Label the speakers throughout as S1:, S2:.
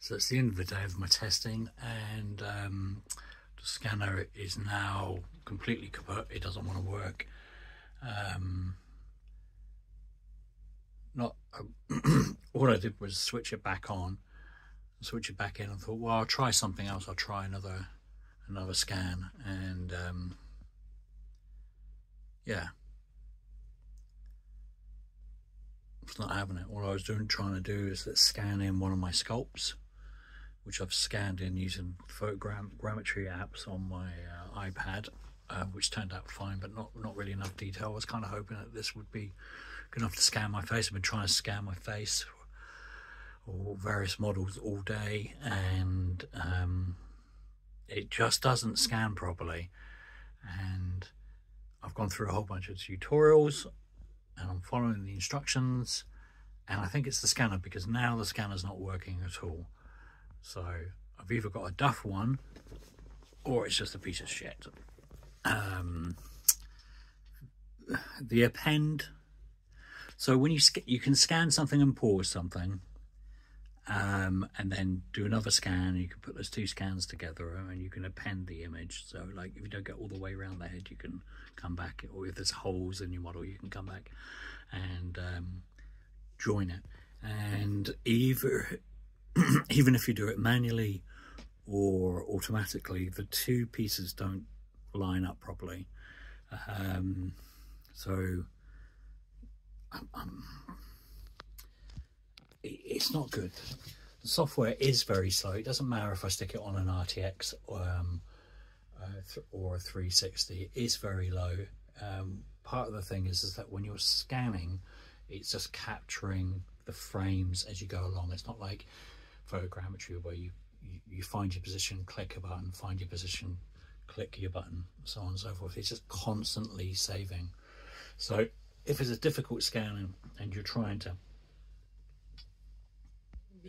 S1: So it's the end of the day of my testing and um, the scanner is now completely kaput. It doesn't want to work. Um, not uh, all I did was switch it back on, switch it back in. and thought, well, I'll try something else. I'll try another another scan, and um, yeah, it's not having it. All I was doing, trying to do, is scan in one of my sculpts, which I've scanned in using photogrammetry apps on my uh, iPad, uh, which turned out fine, but not not really enough detail. I was kind of hoping that this would be good enough to scan my face. I've been trying to scan my face or various models all day and um, it just doesn't scan properly. And I've gone through a whole bunch of tutorials and I'm following the instructions and I think it's the scanner because now the scanner's not working at all. So I've either got a duff one or it's just a piece of shit. Um, the append so when you you can scan something and pause something, um, and then do another scan. You can put those two scans together, and you can append the image. So like if you don't get all the way around the head, you can come back, or if there's holes in your model, you can come back and um, join it. And either even if you do it manually or automatically, the two pieces don't line up properly. Um, so um, it's not good. The software is very slow. It doesn't matter if I stick it on an RTX um, uh, or a 360. It is very low. Um, part of the thing is, is that when you're scanning, it's just capturing the frames as you go along. It's not like photogrammetry where you, you, you find your position, click a button, find your position, click your button, so on and so forth. It's just constantly saving. So if it's a difficult scan and you're trying to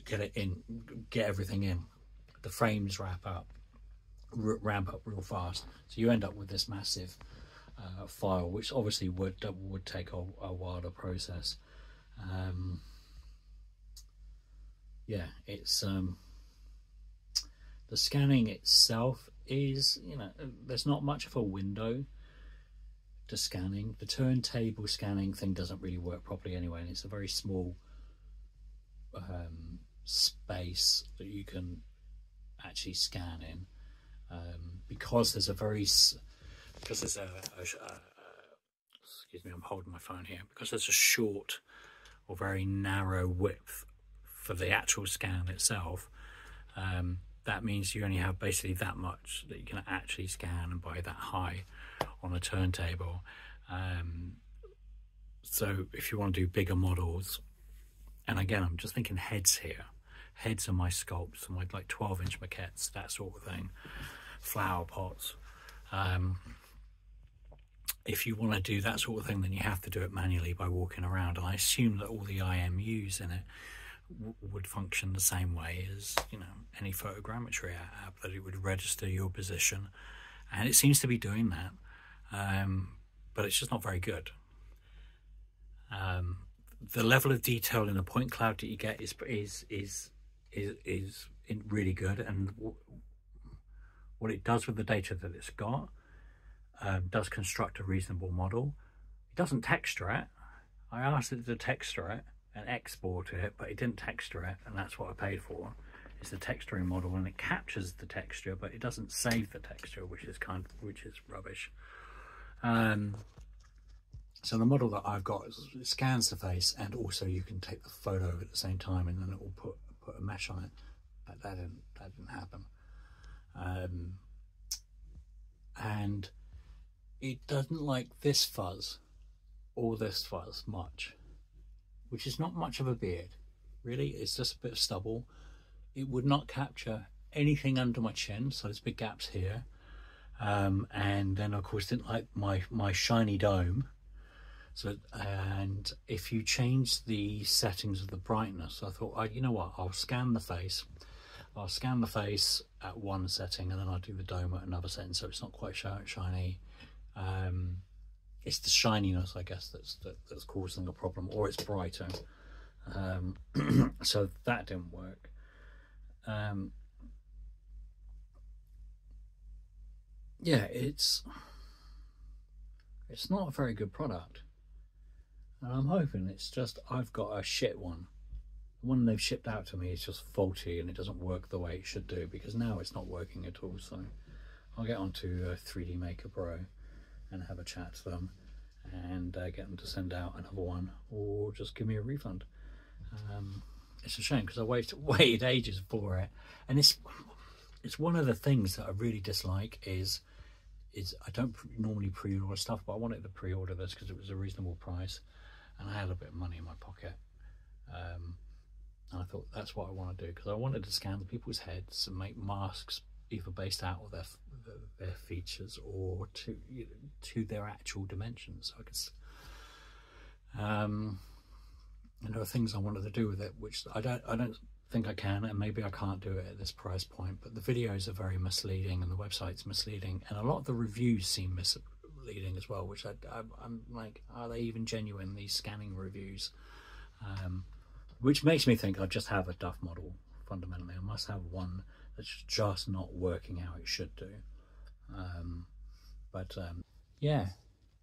S1: get it in, get everything in, the frames wrap up, ramp up real fast. So you end up with this massive uh, file, which obviously would would take a, a while to process. Um, yeah, it's um, the scanning itself is you know there's not much of a window to scanning. The turntable scanning thing doesn't really work properly anyway, and it's a very small um, space that you can actually scan in um, because there's a very because there's a, a, a, excuse me I'm holding my phone here because there's a short or very narrow width for the actual scan itself um, that means you only have basically that much that you can actually scan and by that high on a turntable. Um, so if you want to do bigger models, and again, I'm just thinking heads here. Heads are my sculpts, and my like 12 inch maquettes, that sort of thing. Flower pots. Um, if you want to do that sort of thing, then you have to do it manually by walking around. And I assume that all the IMUs in it would function the same way as you know any photogrammetry app that it would register your position and it seems to be doing that um, but it's just not very good. Um, the level of detail in the point cloud that you get is is is is is really good, and what it does with the data that it's got um, does construct a reasonable model. It doesn't texture it. I asked it to texture it and export it, but it didn't texture it, and that's what I paid for. It's the texturing model, and it captures the texture, but it doesn't save the texture, which is kind of, which is rubbish. Um, so the model that I've got scans the face and also you can take the photo at the same time and then it will put put a mesh on it. But that didn't that didn't happen. Um, and it doesn't like this fuzz or this fuzz much, which is not much of a beard. Really, it's just a bit of stubble. It would not capture anything under my chin, so there's big gaps here. Um, and then of course didn't like my my shiny dome. So and if you change the settings of the brightness I thought oh, you know what? I'll scan the face. I'll scan the face at one setting and then I'll do the dome at another setting so it's not quite shiny. Um, it's the shininess I guess that's that, that's causing a problem or it's brighter um, so that didn't work um, yeah, it's it's not a very good product, and I'm hoping it's just I've got a shit one. The one they've shipped out to me is just faulty and it doesn't work the way it should do because now it's not working at all. So I'll get onto uh, 3D Maker Pro and have a chat to them and uh, get them to send out another one or just give me a refund. Um, it's a shame because I waited waited ages for it, and it's it's one of the things that I really dislike is is I don't normally pre-order stuff, but I wanted to pre-order this because it was a reasonable price, and I had a bit of money in my pocket. Um, and I thought that's what I want to do because I wanted to scan the people's heads and make masks either based out of their their features or to you know, to their actual dimensions. I could. Um, and there are things I wanted to do with it, which I don't. I don't think I can, and maybe I can't do it at this price point. But the videos are very misleading, and the website's misleading, and a lot of the reviews seem misleading as well. Which I, I, am like, are they even genuine? These scanning reviews, um, which makes me think I just have a duff model. Fundamentally, I must have one that's just not working how it should do. Um, but um, yeah,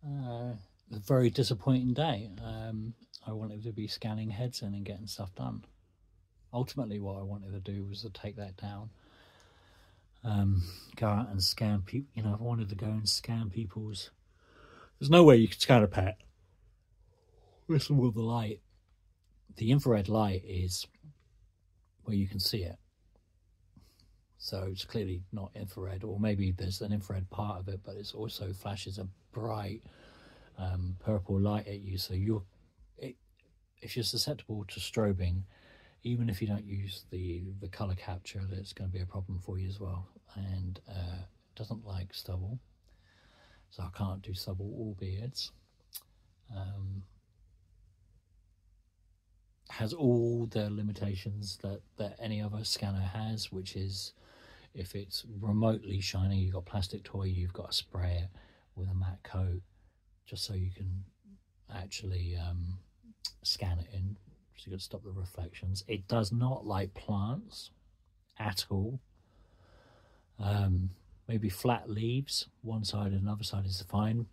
S1: uh, a very disappointing day. Um, I wanted to be scanning heads in and getting stuff done. Ultimately, what I wanted to do was to take that down, um, go out and scan people. You know, I wanted to go and scan people's. There's no way you could scan a pet Listen with the light. The infrared light is where you can see it. So it's clearly not infrared, or maybe there's an infrared part of it, but it also flashes a bright um, purple light at you. So you're, it, if you're susceptible to strobing, even if you don't use the the color capture, it's going to be a problem for you as well. And uh, doesn't like stubble, so I can't do stubble or beards. Um, has all the limitations that that any other scanner has, which is if it's remotely shiny, you've got plastic toy, you've got to spray it with a matte coat just so you can actually um, scan it in so you can stop the reflections. It does not like plants at all. Um, maybe flat leaves, one side and another side is fine.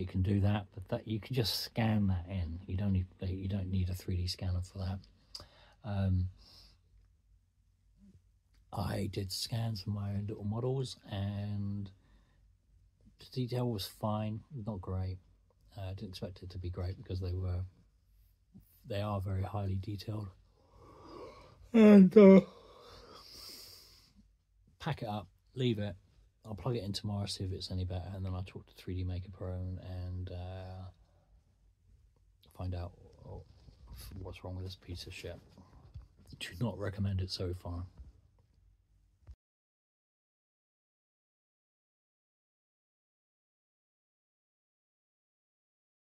S1: It can do that, but that you can just scan that in. You don't need you don't need a 3D scanner for that. Um, I did scans for my own little models and the detail was fine, not great. Uh, I didn't expect it to be great because they were, they are very highly detailed. And uh, pack it up, leave it. I'll plug it in tomorrow, see if it's any better, and then I'll talk to 3D Maker Pro and uh, find out what's wrong with this piece of shit. Do not recommend it so far.